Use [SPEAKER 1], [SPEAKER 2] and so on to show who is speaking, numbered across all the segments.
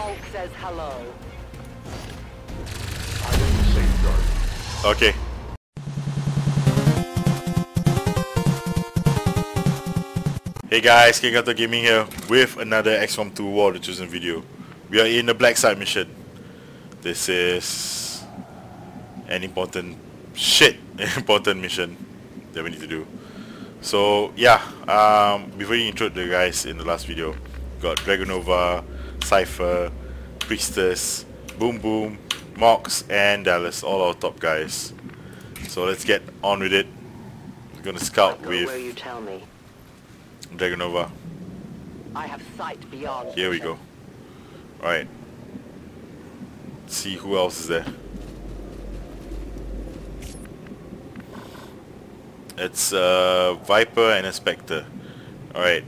[SPEAKER 1] Says hello.
[SPEAKER 2] Okay. Hey guys, K'Counter Gaming here with another XCOM 2 War the Chosen video. We are in the Blacksite mission. This is an important shit important mission that we need to do. So yeah, um, before you intro the guys in the last video, got Dragonova, Cypher, Priestess, Boom Boom, Mox and Dallas, all our top guys. So let's get on with it. We're gonna scout with
[SPEAKER 1] where you tell me.
[SPEAKER 2] Dragonova.
[SPEAKER 1] I have sight beyond.
[SPEAKER 2] Here we go. Alright. See who else is there. It's uh, Viper and a Spectre. Alright.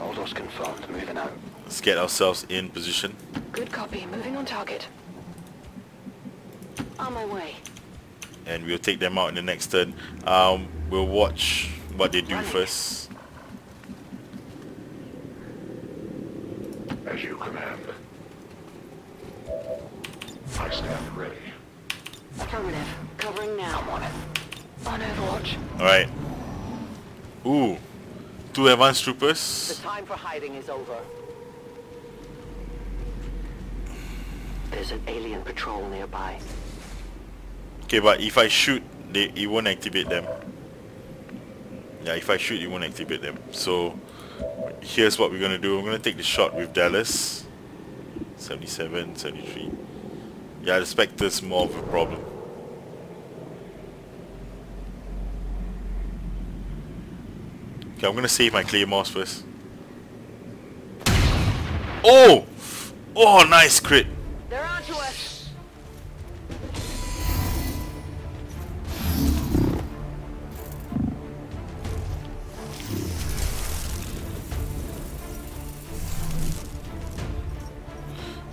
[SPEAKER 3] Aldous confirmed. Moving out.
[SPEAKER 2] Let's get ourselves in position.
[SPEAKER 4] Good copy. Moving on target.
[SPEAKER 1] On my way.
[SPEAKER 2] And we'll take them out in the next turn. Um, we'll watch what they do
[SPEAKER 1] Running.
[SPEAKER 2] first.
[SPEAKER 3] As you command. I stand ready.
[SPEAKER 1] Affirmative. Covering now.
[SPEAKER 3] on it.
[SPEAKER 4] On Overwatch.
[SPEAKER 2] Alright. Ooh. Two advanced troopers.
[SPEAKER 1] The time for hiding is over. There's an alien patrol nearby.
[SPEAKER 2] Okay, but if I shoot, they it won't activate them. Yeah, if I shoot, it won't activate them. So here's what we're gonna do. We're gonna take the shot with Dallas. 77, 73. Yeah, the Spectre's more of a problem. Okay, I'm gonna save my claymores first. Oh! Oh, nice crit!
[SPEAKER 1] They're onto us.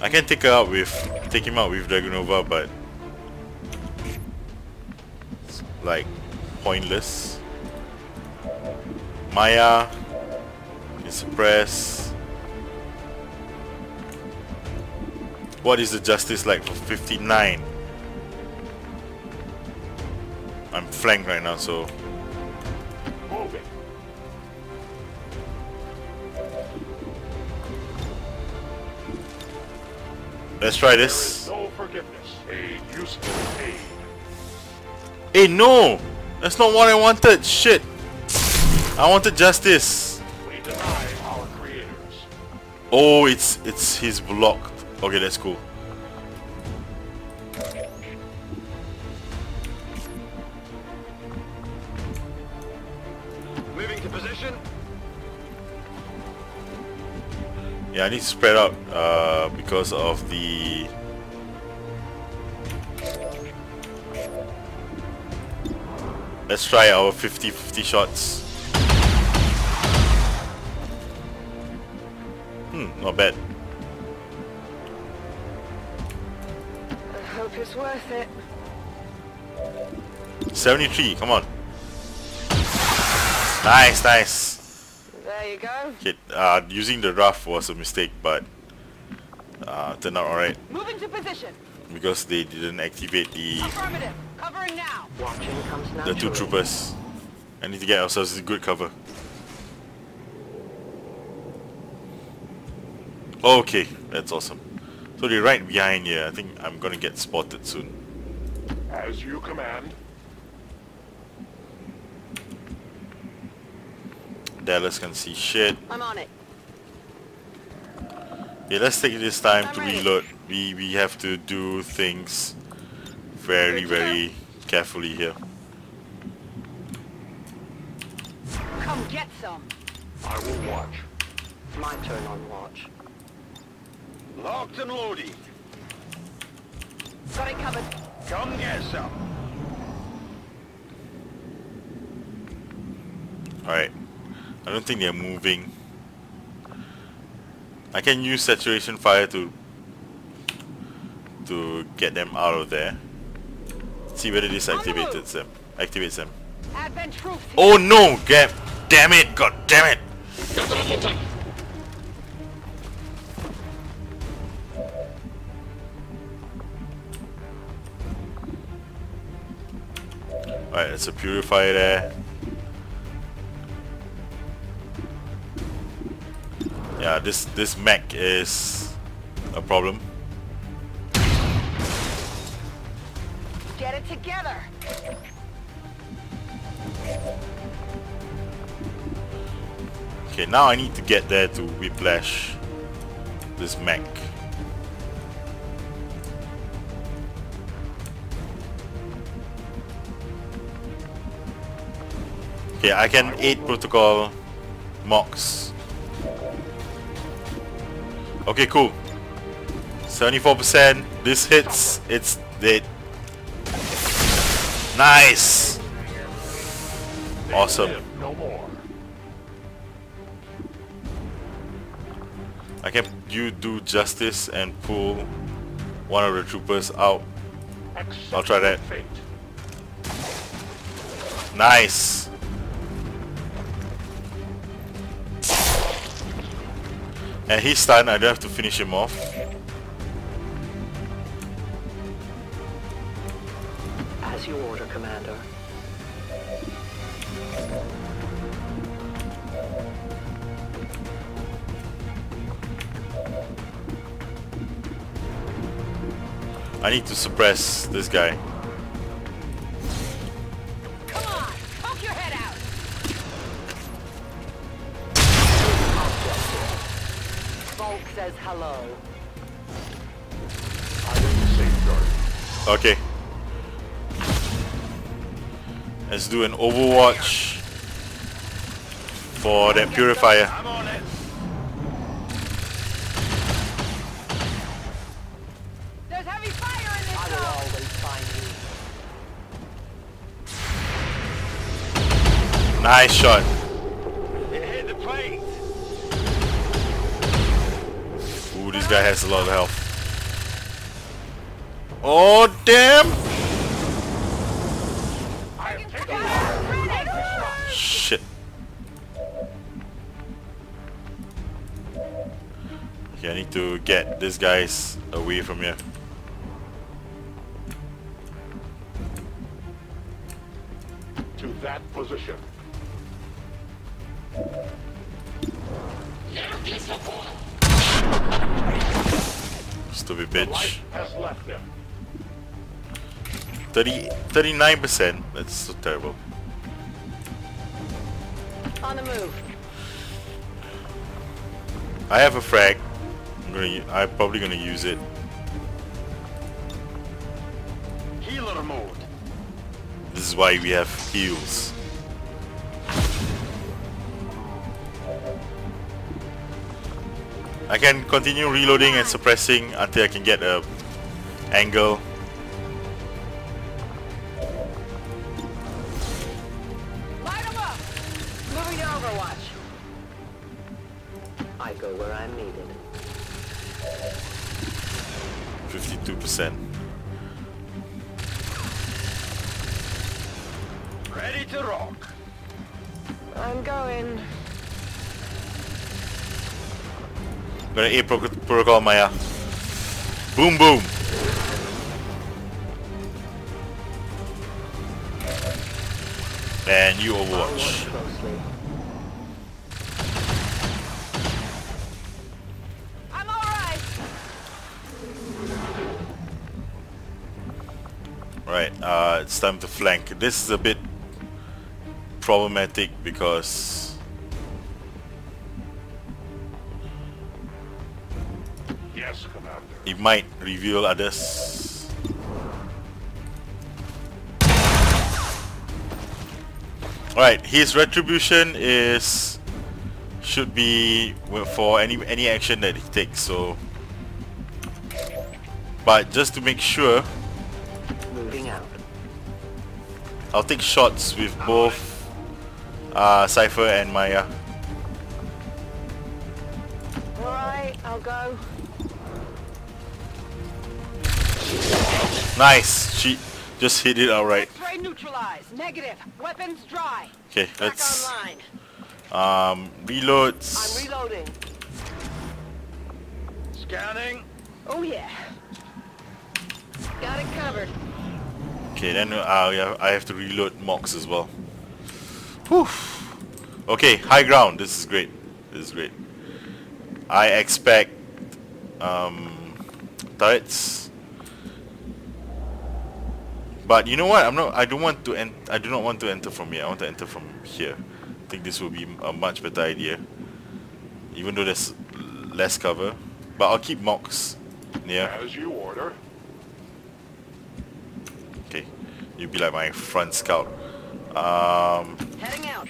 [SPEAKER 2] I can take her out with take him out with Dragonova, but it's like pointless. Maya is suppressed. What is the justice like for 59? I'm flanked right now, so
[SPEAKER 3] Moving.
[SPEAKER 2] let's try this.
[SPEAKER 3] No forgiveness. A useful aid.
[SPEAKER 2] Hey, no! That's not what I wanted. Shit! I wanted justice.
[SPEAKER 3] We deny our creators.
[SPEAKER 2] Oh, it's it's he's blocked. Okay, that's cool.
[SPEAKER 3] Moving to position.
[SPEAKER 2] Yeah, I need to spread out uh, because of the Let's try our 50-50 shots. Hmm, not bad.
[SPEAKER 4] I hope it's worth it.
[SPEAKER 2] 73, come on. Nice, nice.
[SPEAKER 4] There you go.
[SPEAKER 2] Okay, uh, using the rough was a mistake, but uh, turned out alright
[SPEAKER 1] Moving to position.
[SPEAKER 2] because they didn't activate the
[SPEAKER 1] Affirmative. Covering now.
[SPEAKER 2] The two troopers. I need to get ourselves a good cover. Okay, that's awesome. So they're right behind here. I think I'm gonna get spotted soon.
[SPEAKER 3] As you command.
[SPEAKER 2] Dallas can see shit.
[SPEAKER 1] I'm on it.
[SPEAKER 2] Yeah, let's take this time to
[SPEAKER 1] I'm ready.
[SPEAKER 2] reload. We we have to do things very
[SPEAKER 1] Good to
[SPEAKER 2] very carefully here.
[SPEAKER 1] Come get some.
[SPEAKER 3] I will watch.
[SPEAKER 1] My turn on watch.
[SPEAKER 3] Locked and loaded.
[SPEAKER 1] Got it covered.
[SPEAKER 3] Come get some.
[SPEAKER 2] Alright. I don't think they're moving. I can use saturation fire to to get them out of there. See whether this
[SPEAKER 1] On the
[SPEAKER 2] activates them. Activates them.
[SPEAKER 1] Advent troops. here.
[SPEAKER 2] Oh no! Gap! Damn it! God damn it! Alright, it's a purifier there. Yeah, this this mech is a problem.
[SPEAKER 1] Get it together.
[SPEAKER 2] Okay, now I need to get there to whiplash this mech. Okay, I can Aid Protocol Mox. Okay, cool. 74%. This hits. It's dead. Nice. Awesome.
[SPEAKER 3] Live no more.
[SPEAKER 2] I can you do justice and pull one of the troopers out. I'll try that. Nice. And he's stunned, I don't have to finish him off.
[SPEAKER 1] As you order, Commander.
[SPEAKER 2] I need to suppress this guy.
[SPEAKER 1] Volk says hello.
[SPEAKER 3] I will safeguard.
[SPEAKER 2] Okay. Let's do an overwatch for that purifier.
[SPEAKER 3] I'm on it.
[SPEAKER 1] There's heavy fire in this I will always find you.
[SPEAKER 2] Nice shot. This guy has a lot of health. Oh, damn! Shit. Okay, I need to get these guys away from here. Stupid
[SPEAKER 3] The
[SPEAKER 2] bitch.
[SPEAKER 3] light has left him.
[SPEAKER 2] 30, 39%. That's so terrible.
[SPEAKER 1] On the move.
[SPEAKER 2] I have a frag. I'm gonna. u- I'm probably gonna use it.
[SPEAKER 3] Healer mode.
[SPEAKER 2] This is why we have heals. I can continue reloading and suppressing until I can get a angle. Gonna A pro protocol Maya. Boom boom. And you Overwatch.
[SPEAKER 1] Closely. I'm all right.
[SPEAKER 2] Right, uh, it's time to flank. This is a bit problematic because it might reveal others. Alright, his retribution is should be wi- for any any action that he takes. So, but just to make sure,
[SPEAKER 1] Moving out.
[SPEAKER 2] I'll take shots with both uh, Cypher and Maya.
[SPEAKER 4] All right, I'll go.
[SPEAKER 2] Nice, she just hit it outright.
[SPEAKER 1] X-ray neutralized. Negative. Weapons dry.
[SPEAKER 2] Okay, let's
[SPEAKER 1] online.
[SPEAKER 2] um
[SPEAKER 1] I'm reloading.
[SPEAKER 3] Scanning.
[SPEAKER 4] Oh yeah. Got it covered.
[SPEAKER 2] Okay, then uh, yeah, I have to reload Mox as well. Whew. Okay, high ground. This is great. This is great. I expect um, turrets. But you know what? I'm not. I don't want to. En I do not want to enter from here. I want to enter from here. I think this will be a much better idea. Even though there's less cover, but I'll keep Mox near.
[SPEAKER 3] As you order.
[SPEAKER 2] Okay, you'll be like my front scout. Um,
[SPEAKER 1] Heading out.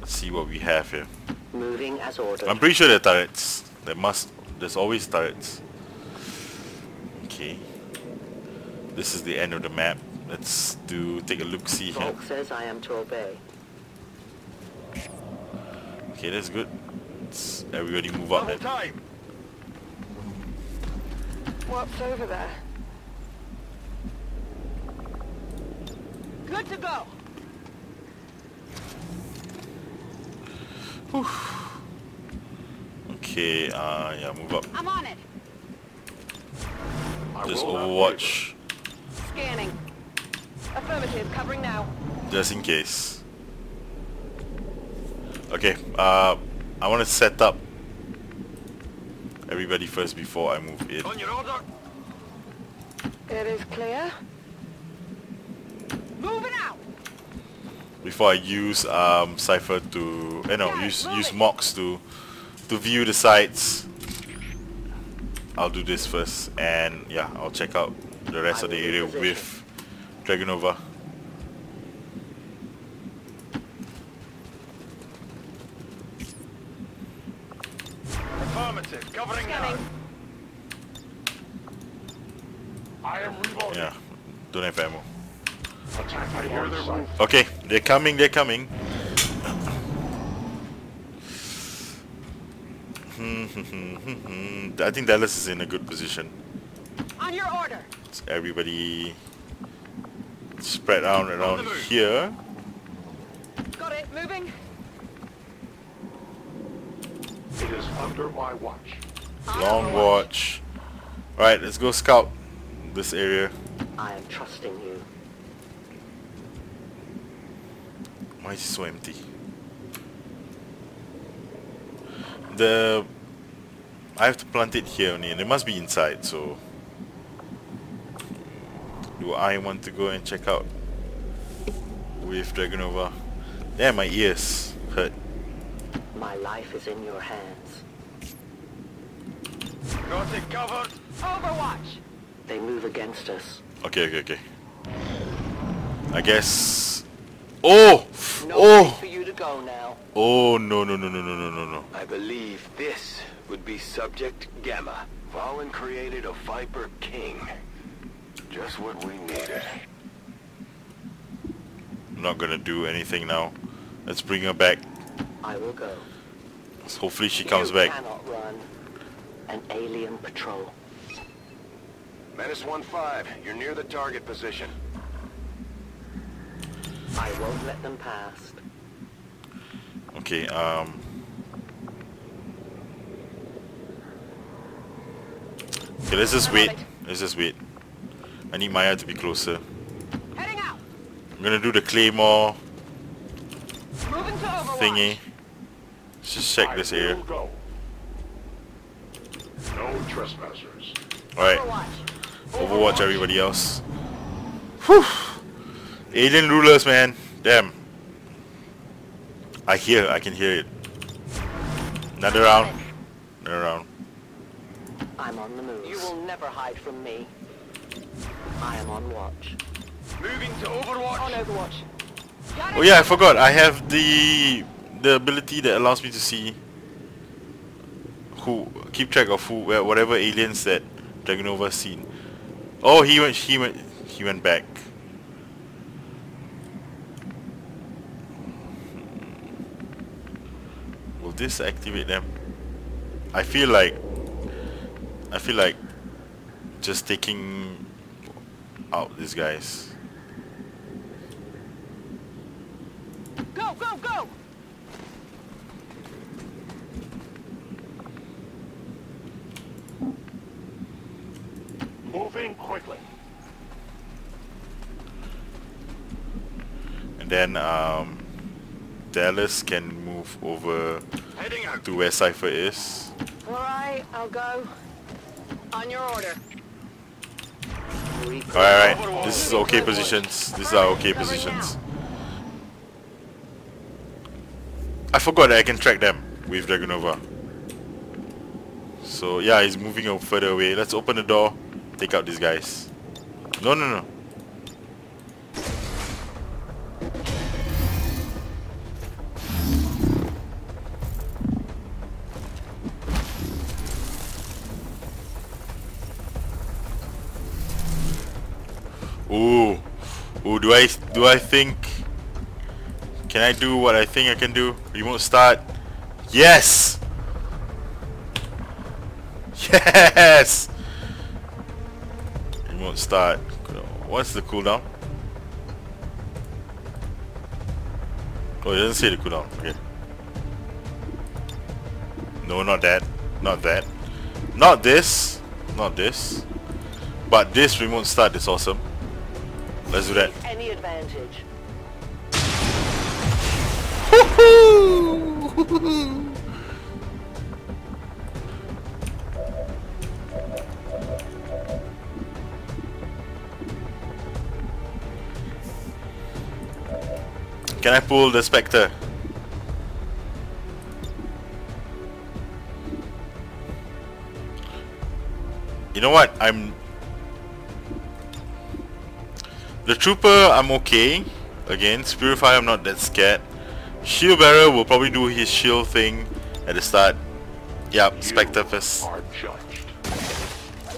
[SPEAKER 2] let's see what we have here.
[SPEAKER 4] Moving as ordered.
[SPEAKER 2] I'm pretty sure there are turrets. There must. There's always turrets. Okay. This is the end of the map. Let's do take a look. See here.
[SPEAKER 4] Volk says I am to obey.
[SPEAKER 2] Okay, that's good. Let's everybody move up
[SPEAKER 3] Double
[SPEAKER 2] then.
[SPEAKER 3] time.
[SPEAKER 4] What's over there?
[SPEAKER 1] Good to go.
[SPEAKER 2] Okay. Uh, yeah, move up.
[SPEAKER 1] I'm on it.
[SPEAKER 2] Just
[SPEAKER 3] will not
[SPEAKER 2] Overwatch,
[SPEAKER 1] Scanning. Affirmative. Covering now.
[SPEAKER 2] just in case. Okay. Uh, I want to set up everybody first before I move in.
[SPEAKER 3] On your order.
[SPEAKER 4] It is clear.
[SPEAKER 1] Moving out.
[SPEAKER 2] before I use um, Cypher to, you know,
[SPEAKER 1] Got
[SPEAKER 2] use
[SPEAKER 1] move
[SPEAKER 2] use
[SPEAKER 1] it.
[SPEAKER 2] Mox to to view the sites. I'll do this first, and yeah, I'll check out the rest of the area
[SPEAKER 4] position.
[SPEAKER 2] with Dragonova.
[SPEAKER 3] Affirmative. Covering now. I am reloading.
[SPEAKER 2] Yeah, don't have ammo.
[SPEAKER 3] Attack I hear their move.
[SPEAKER 2] Okay, they're coming. They're coming. Hmm, hmm, hmm, I think Dallas is in a good position.
[SPEAKER 1] On your order.
[SPEAKER 2] It's everybody spread out around here.
[SPEAKER 1] Got it. Moving.
[SPEAKER 3] It is under my watch.
[SPEAKER 2] Long watch. Alright, let's go scout this area.
[SPEAKER 4] I am trusting you.
[SPEAKER 2] Why is it so empty? The I have to plant it here only and it must be inside so do I want to go and check out with Dragonova? Yeah, my ears hurt.
[SPEAKER 4] My life is in your hands.
[SPEAKER 3] Got it covered.
[SPEAKER 1] Overwatch.
[SPEAKER 4] They move against us.
[SPEAKER 2] Okay, okay, okay. I guess. Oh!
[SPEAKER 4] No
[SPEAKER 2] Oh!
[SPEAKER 4] for you to go now.
[SPEAKER 2] Oh no no no no no no no no!
[SPEAKER 5] I believe this would be Subject Gamma. Vahlen created a Viper King. Just what we needed.
[SPEAKER 2] I'm not gonna do anything now. Let's bring her back.
[SPEAKER 4] I will go.
[SPEAKER 2] Hopefully she comes
[SPEAKER 4] you
[SPEAKER 2] back.
[SPEAKER 4] cannot run. An alien patrol.
[SPEAKER 5] Menace 1-5, you're near the target position.
[SPEAKER 4] I won't let them past.
[SPEAKER 2] Okay, um... Okay, let's just
[SPEAKER 1] I'm
[SPEAKER 2] wait. Let's just wait. I need Maya to be closer.
[SPEAKER 1] Heading out.
[SPEAKER 2] I'm gonna do the claymore
[SPEAKER 1] Moving
[SPEAKER 2] thingy. Let's just check this
[SPEAKER 3] will
[SPEAKER 2] area.
[SPEAKER 3] No trespassers.
[SPEAKER 2] Alright,
[SPEAKER 1] Overwatch.
[SPEAKER 2] Overwatch everybody else. Whew! Alien rulers, man. Damn. I hear, I can hear it. Another round. Another round.
[SPEAKER 4] I'm on the move. You will never hide from me. I am on watch.
[SPEAKER 3] Moving to Overwatch.
[SPEAKER 1] On Overwatch.
[SPEAKER 2] Oh yeah, I forgot. I have the the ability that allows me to see who keep track of who where- whatever aliens that Dragonova's seen. Oh, he went he went he went back. Will this activate them? I feel like I feel like just taking out these guys.
[SPEAKER 1] Go, go, go!
[SPEAKER 3] Moving quickly.
[SPEAKER 2] And then um, Dallas can move over to where Cypher is.
[SPEAKER 4] Alright, I'll go.
[SPEAKER 1] On your order.
[SPEAKER 2] Alright, this is okay positions. These are okay positions. I forgot that I can track them with Dragonova. So yeah, he's moving further away. Let's open the door, take out these guys. No, no, no. Ooh, ooh. Do I do I think? Can I do what I think I can do? Remote start. Yes. Yes. Remote start. What's the cooldown? Oh, it doesn't say the cooldown. Okay. No, not that. Not that. Not this. Not this. But this remote start is awesome. Let's do that.
[SPEAKER 4] Any advantage.
[SPEAKER 2] Can I pull the Spectre? You know what? I'm... The Trooper, I'm okay. Again, Purify, I'm not that scared. Shield Bearer will probably do his shield thing at the start. Yep, Spectre first.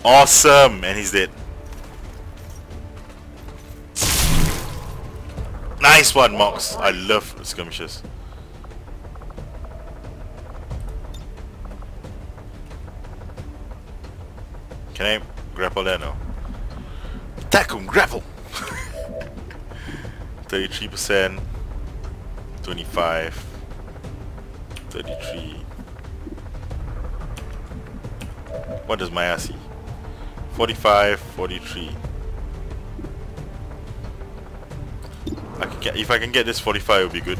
[SPEAKER 2] Awesome! And he's dead. Nice one, Mox. I love skirmishes. Can I grapple there now? Attack him, grapple! 33%, 25, 33. What does Maya see? 45, 43. I can get, if I can get this 45 it would be good.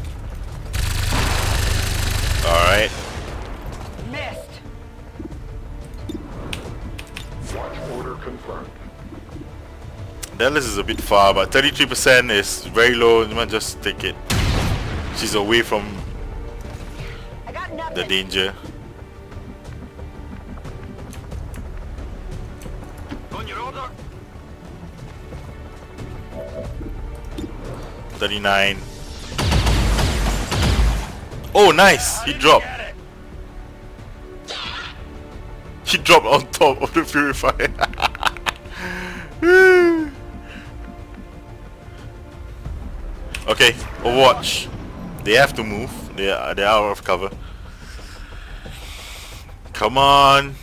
[SPEAKER 2] Alright. Dallas is a bit far, but 33% is very low. You might just take it. She's away from the danger.
[SPEAKER 3] On your order.
[SPEAKER 2] 39. Oh, nice! He dropped. He dropped on top of the purifier. okay, watch. They have to move. They are they are out of cover. Come on.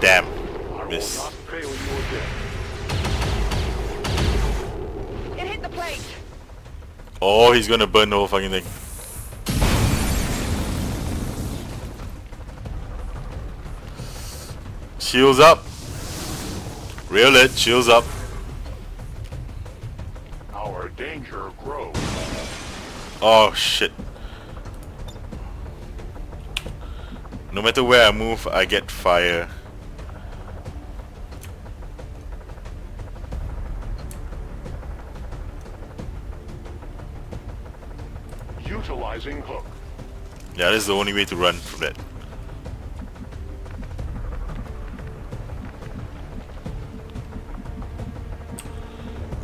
[SPEAKER 2] Damn. Miss.
[SPEAKER 3] not fail you again.
[SPEAKER 1] It hit the plate.
[SPEAKER 2] Oh, he's gonna burn the whole fucking thing. Shields up. Reel it, shields up. Oh shit. No matter where I move, I get fire.
[SPEAKER 3] Utilizing hook.
[SPEAKER 2] Yeah, this is the only way to run from that.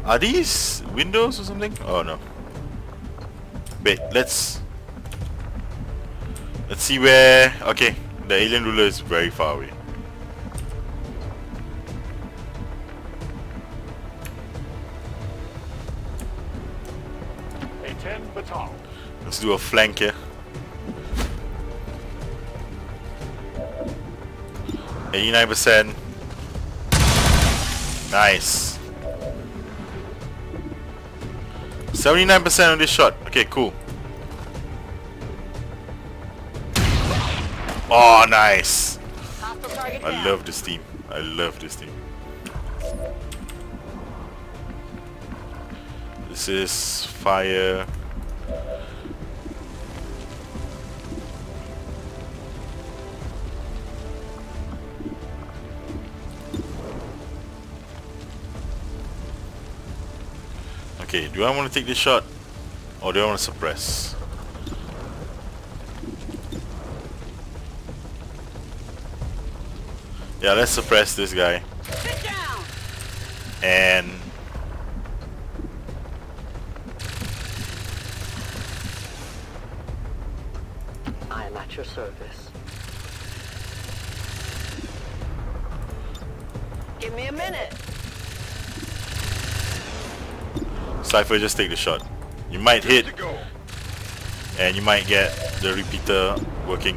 [SPEAKER 2] Are these windows or something? Oh no. Wait, let's let's see where. Okay, the alien ruler is very far away.
[SPEAKER 3] A 10 baton.
[SPEAKER 2] Let's do a flank here. Eighty-nine percent. Nice. Seventy-nine percent on this shot. Okay, cool. Oh, nice. I love this team. I love this team. This is fire. Okay, do I want to take this shot? Or do I want to suppress? Yeah, let's suppress this guy. And
[SPEAKER 4] I am at your service.
[SPEAKER 2] Cypher just take the shot. You might hit and you might get the repeater working.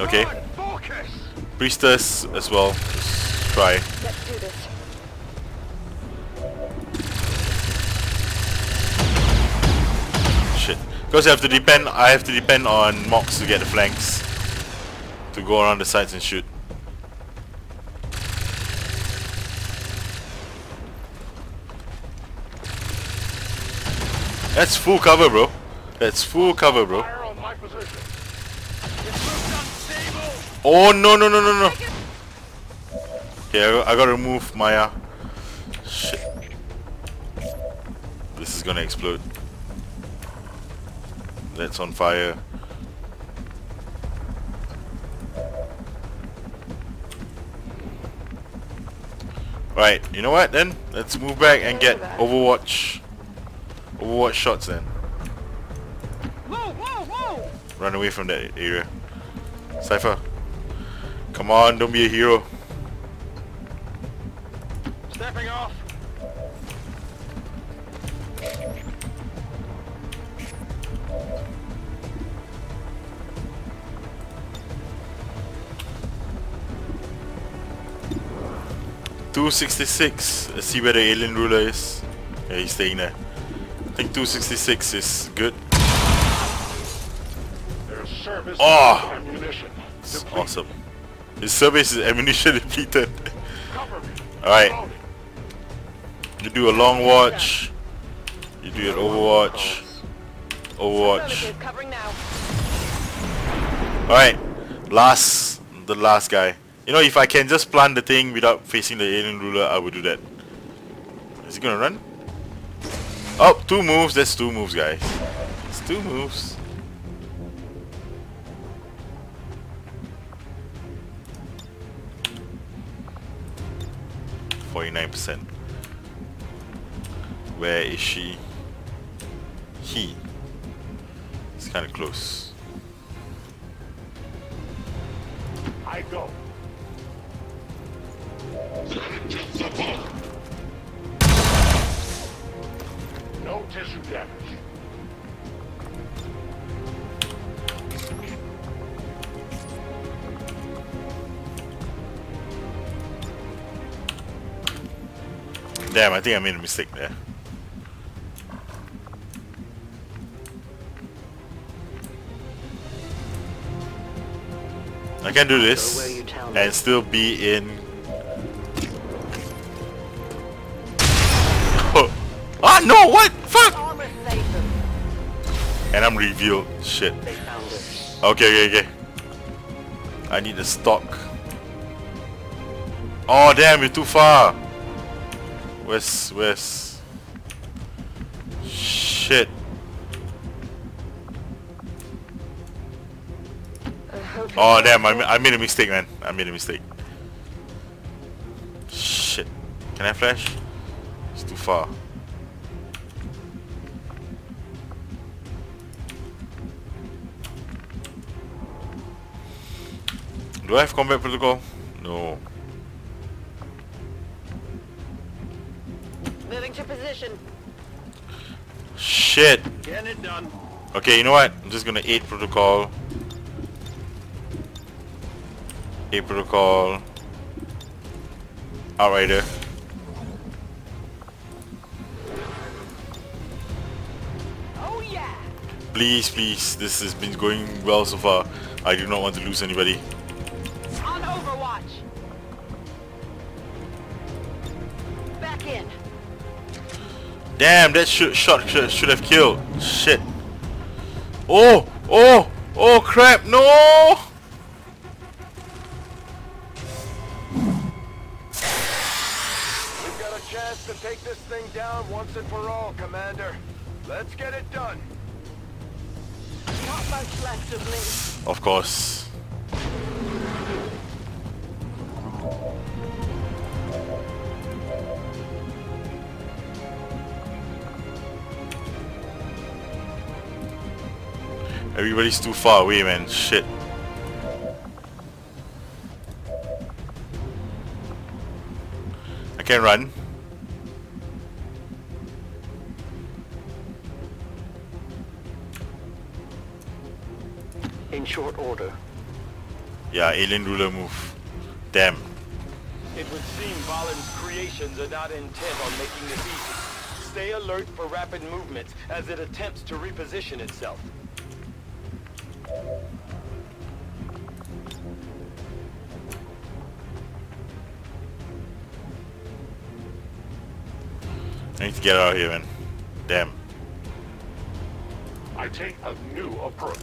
[SPEAKER 2] Okay, priestess as well. Just try. Shit. Because I have to depend I have to depend on Mox to get the flanks. To go around the sides and shoot. That's full cover bro. That's full cover bro.
[SPEAKER 3] Fire on my.
[SPEAKER 2] Oh no no no no no. Okay, I, got- I gotta move Maya. Shit. This is gonna explode. That's on fire. Right, you know what then? Let's move back and get Overwatch. Overwatch shots then.
[SPEAKER 1] Whoa, whoa, whoa.
[SPEAKER 2] Run away from that area. Cypher. Come on, don't be a hero.
[SPEAKER 3] Stepping off.
[SPEAKER 2] Two sixty six. Let's see where the alien ruler is. Yeah, he's staying there. I think two sixty six is good.
[SPEAKER 3] Service
[SPEAKER 2] Oh.
[SPEAKER 3] ammunition.
[SPEAKER 2] It's awesome. His service is ammunition depleted. Alright. You do a long watch. You do an overwatch. Overwatch.
[SPEAKER 1] Affirmative, covering now.
[SPEAKER 2] Alright. Last the last guy. You know if I can just plant the thing without facing the alien ruler I would do that. Is he gonna run? Oh, two moves, that's two moves guys. It's two moves. Forty-nine percent. Where is she? He. It's kinda close.
[SPEAKER 3] I go. No tissue damage.
[SPEAKER 2] Damn, I think I made a mistake there. I can do this
[SPEAKER 4] you tell me.
[SPEAKER 2] and still be in. No! What? Fuck! And I'm revealed. Shit. Okay, okay, okay. I need the stock. Oh damn, you're too far. Where's where's shit. Oh damn, I, I made a mistake man. I made a mistake. Shit. Can I flash? It's too far. Do I have combat protocol? No.
[SPEAKER 1] Moving to position.
[SPEAKER 2] Shit.
[SPEAKER 3] Getting it done.
[SPEAKER 2] Okay, you know what? I'm just gonna Aid Protocol. Aid Protocol. Outrider. Uh.
[SPEAKER 1] Oh yeah.
[SPEAKER 2] Please, please. This has been going well so far. I do not want to lose anybody. Damn, that should, shot should, should have killed. Shit. Oh! Oh! Oh crap! No!
[SPEAKER 5] We've got a chance to take this thing down once and for all, Commander. Let's get it done.
[SPEAKER 4] Not much left of me.
[SPEAKER 2] Of course. Everybody's too far away, man. Shit. I can't run.
[SPEAKER 4] In short order.
[SPEAKER 2] Yeah, alien ruler move. Damn.
[SPEAKER 5] It would seem Vahlen's creations are not intent on making this easy. Stay alert for rapid movements as it attempts to reposition itself.
[SPEAKER 2] Get out of here, man. Damn.
[SPEAKER 3] I take a new approach.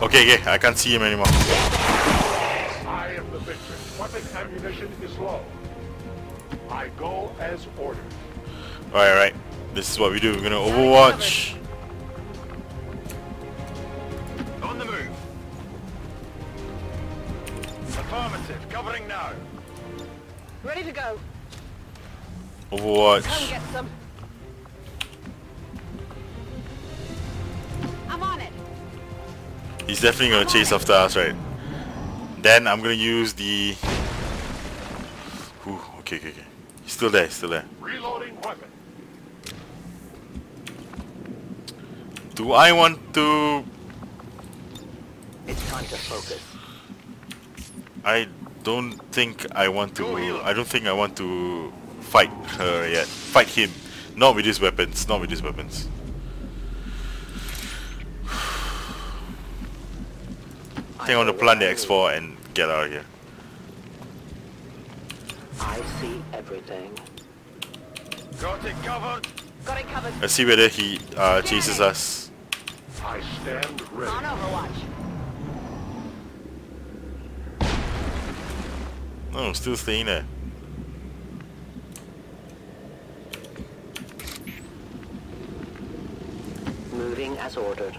[SPEAKER 2] Okay, okay, I can't see him anymore.
[SPEAKER 3] I am the victor. Weapon ammunition is low. I go as ordered.
[SPEAKER 2] Alright, alright. This is what we do. We're gonna overwatch. Overwatch.
[SPEAKER 1] I'm on it.
[SPEAKER 2] He's definitely gonna chase after us, right? Then I'm gonna use the... Ooh, okay, okay, okay. He's still there, he's still there.
[SPEAKER 3] Reloading weapon.
[SPEAKER 2] Do I want to...
[SPEAKER 4] It's time to focus.
[SPEAKER 2] I don't think I want to... I don't think I want to fight her yet. Fight him. Not with these weapons. Not with these weapons. I think I want to plant the X4 and get out of here.
[SPEAKER 4] I see everything.
[SPEAKER 5] Got it covered.
[SPEAKER 1] Got it covered.
[SPEAKER 2] Let's see whether he uh, chases us.
[SPEAKER 3] I stand ready.
[SPEAKER 1] On
[SPEAKER 3] ready.
[SPEAKER 1] Overwatch.
[SPEAKER 2] No, I'm still staying there.
[SPEAKER 4] Moving as ordered.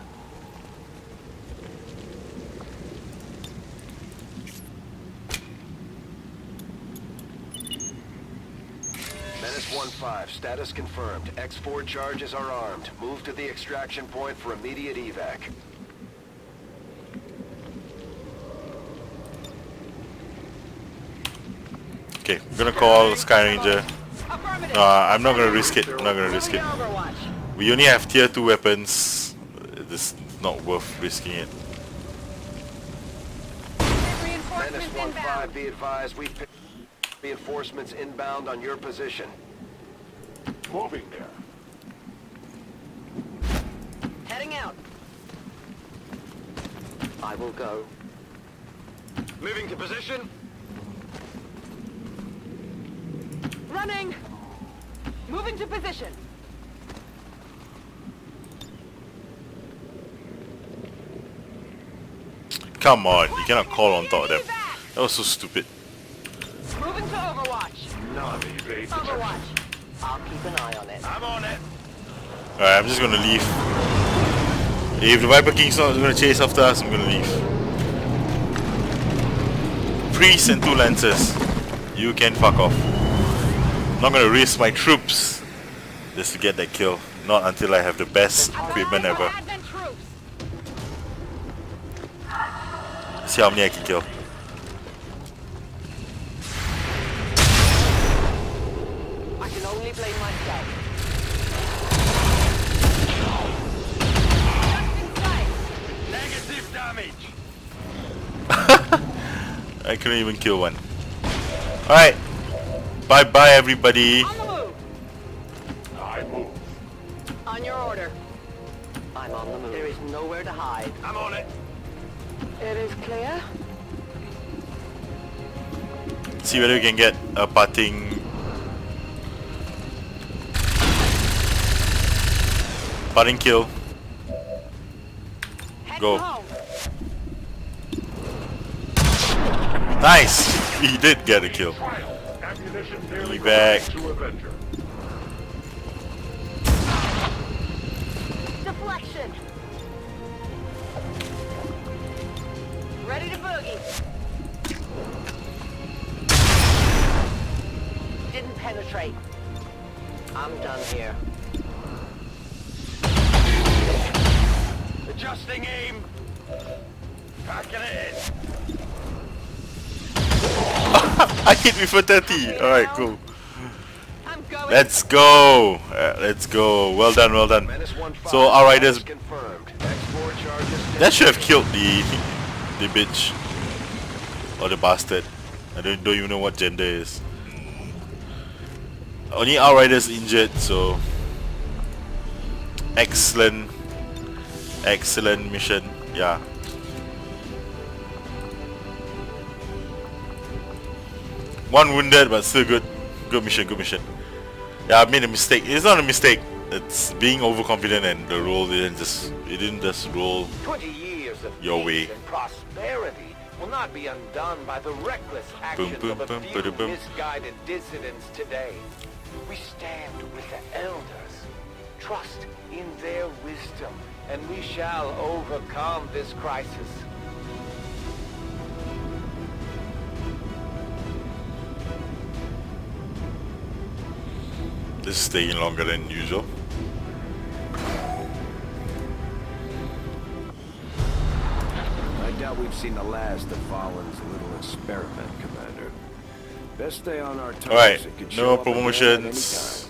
[SPEAKER 5] Menace 1-5, status confirmed. X4 charges are armed. Move to the extraction point for immediate evac.
[SPEAKER 2] Okay, I'm gonna call
[SPEAKER 1] Skyranger.
[SPEAKER 2] Uh, I'm not gonna risk it. I'm not gonna risk
[SPEAKER 1] Moving
[SPEAKER 2] it.
[SPEAKER 1] To Overwatch.
[SPEAKER 2] We only have tier 2 weapons. It's not worth risking it.
[SPEAKER 5] Menace
[SPEAKER 1] Reinforcements
[SPEAKER 5] 1-5,
[SPEAKER 1] inbound.
[SPEAKER 5] be advised, we've picked reinforcements inbound on your position.
[SPEAKER 3] Moving there.
[SPEAKER 1] Heading out.
[SPEAKER 4] I will go.
[SPEAKER 5] Moving to position.
[SPEAKER 1] Running. Moving to position.
[SPEAKER 2] Come on, you cannot call on top of them. That was so stupid.
[SPEAKER 1] Moving to Overwatch.
[SPEAKER 3] None evade detection.
[SPEAKER 1] Overwatch.
[SPEAKER 4] I'll keep an eye on it.
[SPEAKER 5] I'm on it.
[SPEAKER 2] Alright, I'm just gonna leave. If the Viper King's not gonna chase after us, I'm gonna leave. Priest and two Lancers. You can fuck off. I'm not gonna risk my troops just to get that kill. Not until I have the best equipment ever. See how many I can kill.
[SPEAKER 4] I can only blame myself.
[SPEAKER 1] Just in sight.
[SPEAKER 5] Negative damage.
[SPEAKER 2] I couldn't even kill one. Alright. Bye bye everybody. See whether we can get a parting. Parting kill. Go. Nice! He did get a kill.
[SPEAKER 3] Trial.
[SPEAKER 4] Didn't. I'm done here.
[SPEAKER 5] Adjusting aim. Packing it in.
[SPEAKER 2] I hit me for 30. Alright, cool.
[SPEAKER 1] I'm.
[SPEAKER 2] Let's go! Uh, let's go. Well done, well done. So our riders,
[SPEAKER 5] confirmed. X4 charges.
[SPEAKER 2] that should have killed the the bitch or the bastard. I don't don't even know what gender is. Only our riders injured, so excellent, excellent mission. Yeah. One wounded, but still good. Good mission, good mission. Yeah, I made a mistake. It's not a mistake. It's being overconfident, and the roll didn't just it didn't just roll
[SPEAKER 5] 20 years of
[SPEAKER 2] Your way.
[SPEAKER 5] and prosperity will not be undone by the reckless actions
[SPEAKER 2] boom,
[SPEAKER 5] of a
[SPEAKER 2] boom,
[SPEAKER 5] few
[SPEAKER 2] boom.
[SPEAKER 5] misguided dissidents today. We stand with the elders. Trust in their wisdom, and we shall overcome this crisis.
[SPEAKER 2] This is taking longer than usual.
[SPEAKER 6] I doubt we've seen the last of Vahlen's little experiment, Commander. Best stay on our toes.
[SPEAKER 2] Alright, no
[SPEAKER 6] show up again at any
[SPEAKER 2] promotions.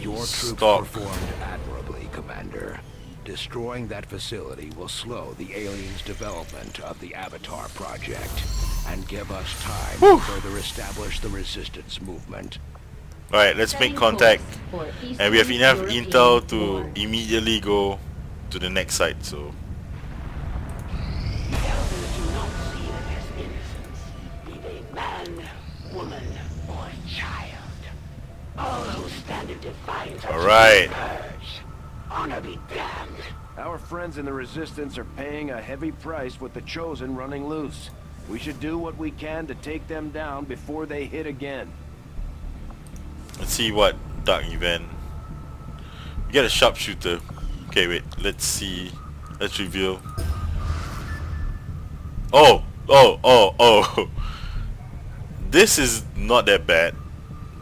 [SPEAKER 7] Your troops
[SPEAKER 2] Stop.
[SPEAKER 7] performed admirably, Commander. Destroying that facility will slow the aliens' development of the Avatar project and give us time to further establish the resistance movement.
[SPEAKER 2] Alright, let's make contact. And we have enough intel to immediately go to the next site, so
[SPEAKER 8] All who stand in defiance are
[SPEAKER 2] Alright.
[SPEAKER 8] purged. Honor be damned.
[SPEAKER 6] Our friends in the Resistance are paying a heavy price with the Chosen running loose. We should do what we can to take them down before they hit again.
[SPEAKER 2] let's see what dark event. We get a sharpshooter. Okay, wait, let's see. Let's reveal. Oh, oh, oh, oh. This is not that bad.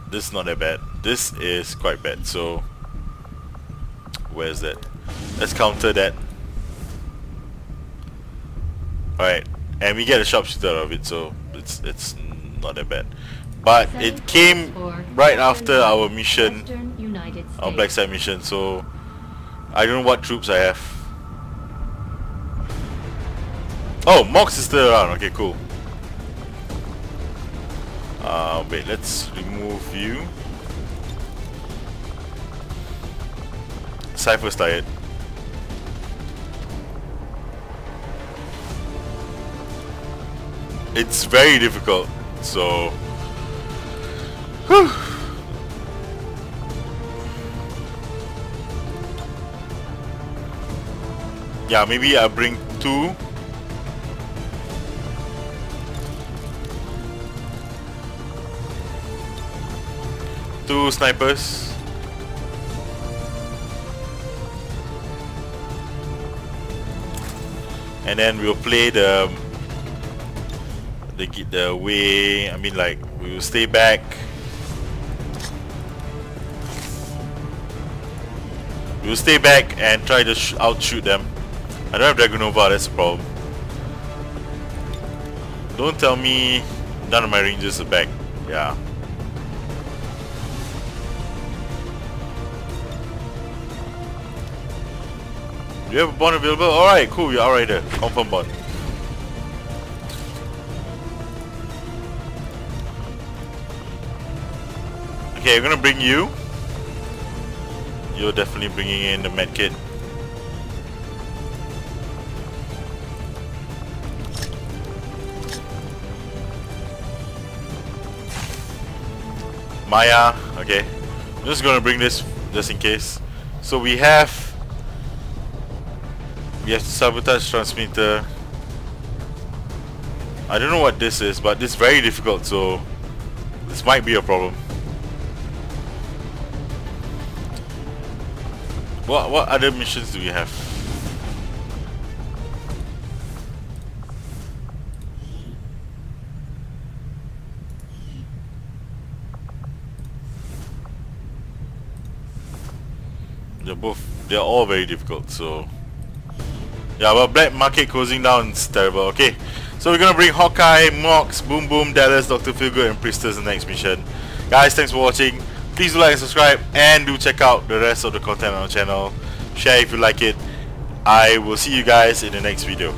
[SPEAKER 2] This is not that bad. This is quite bad. So, where's that? Let's counter that. Alright, and we get a sharpshooter out of it, so it's it's not that bad. But it came right after our mission, our Blacksite mission, so I don't know what troops I have. Oh, Mox is still around. Okay, cool. Uh, wait, let's remove you. Cypher's diet. It's very difficult, so... Whew. Yeah, maybe I bring two. Two snipers. And then we'll play the um, the the way. I mean, like we will stay back. We will stay back and try to sh outshoot them. I don't have Dragonova, that's the problem. Don't tell me none of my rangers are back. Yeah. Do you have a bond available? Alright, cool, you're alright there. Confirm bond. Okay, I'm gonna bring you. You're definitely bringing in the medkit. Maya, okay. I'm just gonna bring this just in case. So we have we have to sabotage transmitter. I don't know what this is, but this is very difficult, so this might be a problem. What what other missions do we have? They're both they're all very difficult, so yeah, but Black Market closing down is terrible. Okay, so we're gonna bring Hawkeye, Mox, Boom Boom, Dallas, Dr. Feelgood, and Priestess in the next mission. Guys, thanks for watching. Please do like and subscribe, and do check out the rest of the content on our channel. Share if you like it. I will see you guys in the next video.